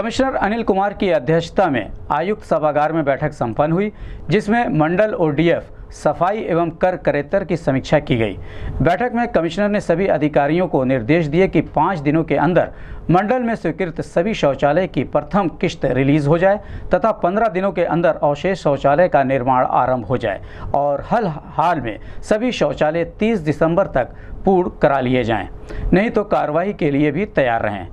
Commissioner Anil Kumar की अध्यक्षता में आयुक्त सभागार में बैठक संपन्न हुई, जिसमें मंडल ओडीएफ सफ़ाई एवं कर करेत्तर की समीक्षा की गई। बैठक में कमिश्नर ने सभी अधिकारियों को निर्देश दिए कि पाँच दिनों के अंदर मंडल में स्वीकृत सभी शौचालय की प्रथम किश्त रिलीज़ हो जाए तथा पंद्रह दिनों के अंदर अवशेष शौचालय का निर्माण आरंभ हो जाए और हल हाल में सभी शौचालय 30 दिसंबर तक पूर्ण करा लिए जाएँ। नहीं तो कार्रवाई के लिए भी तैयार रहें।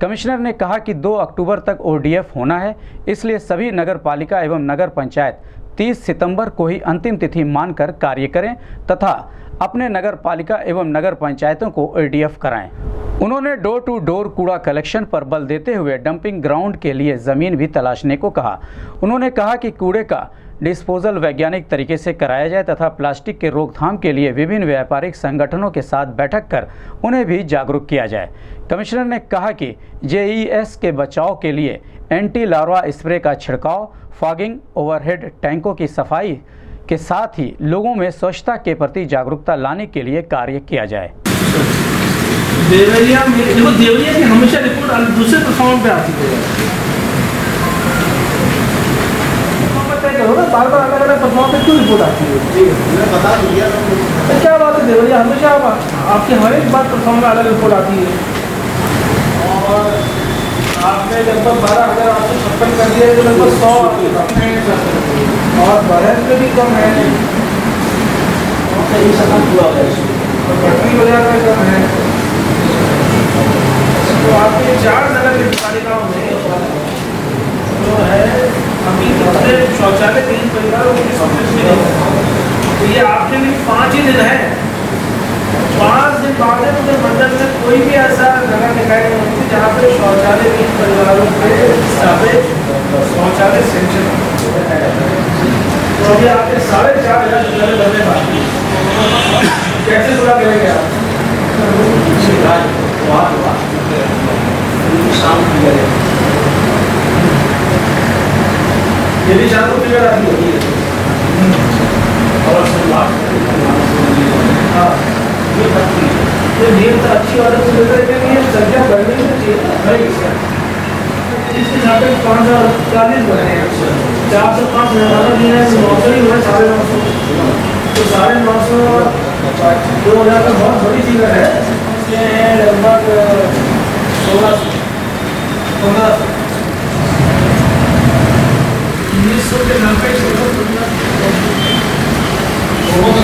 कमिश्नर ने कहा कि 2 अक्टूबर तक ओडीएफ होना है, इसलिए सभी नगर पालिका एवं नगर पंचायत 30 सितंबर को ही अंतिम तिथि मानकर कार्य करें तथा अपने नगर पालिका एवं नगर पंचायतों को ओडीएफ कराएँ। उन्होंने डोर टू डोर कूड़ा कलेक्शन पर बल देते हुए डंपिंग ग्राउंड के लिए ज़मीन भी तलाशने को कहा। उन्होंने कहा कि कूड़े का डिस्पोजल वैज्ञानिक तरीके से कराया जाए तथा प्लास्टिक के रोकथाम के लिए विभिन्न व्यापारिक संगठनों के साथ बैठक कर उन्हें भी जागरूक किया जाए। कमिश्नर ने कहा कि जेईएस के बचाव के लिए एंटी लार्वा स्प्रे का छिड़काव, फॉगिंग ओवरहेड टैंकों की सफ़ाई के साथ ही लोगों में स्वच्छता के प्रति जागरूकता लाने के लिए कार्य किया जाए। देवरिया में देखो, देवरिया की हमेशा रिपोर्ट दूसरे प्लेटफॉर्म पे आती है तय करो ना बार बार अलग अलग प्लेटफॉर्म पे क्यों रिपोर्ट आती है? मैं बता दिया। तो क्या बात है देवरिया हमेशा आपकी हर एक बात प्लेटफॉर्म में अलग रिपोर्ट आती है। और आपने लगभग बारह हज़ार आठ सौ छप्पन कर दिया तो लगभग सौ और बहस में भी कम है। सही सफल हुआ है। और पटनी बाज़ार में कम है। तो आपके चार नगर की जो है अभी कितने शौचालय तीन परिवारों की समस्या नहीं तो ये आपके लिए पाँच ही दिन है। पाँच दिन बाद में मुझे मंडल में कोई भी ऐसा जगह दिखाई नहीं होती जहाँ पे शौचालय तीन परिवारों के सापेक्ष शौचालय सेंशन तो अभी आपके साढ़े चार हज़ार शौचालय बनने बाकी। कैसे पूरा करेंगे आप शाम की है भी शाम को फिगर आती होती है। और हाँ ये ये नियम तो अच्छी को लेकर के संख्या तो चाहिए इसका साथ हैं चार सौ पाँच हज़ार हैं सौ ही साढ़े नौ सौ। तो नौ सौ, दो हज़ार का बहुत बड़ी फिगर है। लगभग